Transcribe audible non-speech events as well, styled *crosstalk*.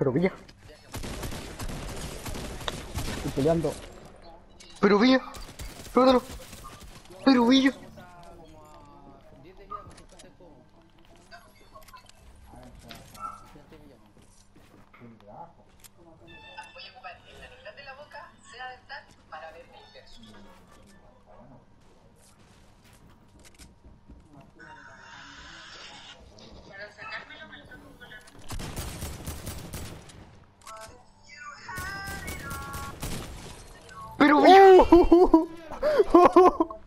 Pero Villa. Estoy peleando. Pero Villa. Perdónalo. Pero Villa. Voy a ocupar esta mitad de la boca, sea dental, para verme inverso. Pero... *laughs* *laughs*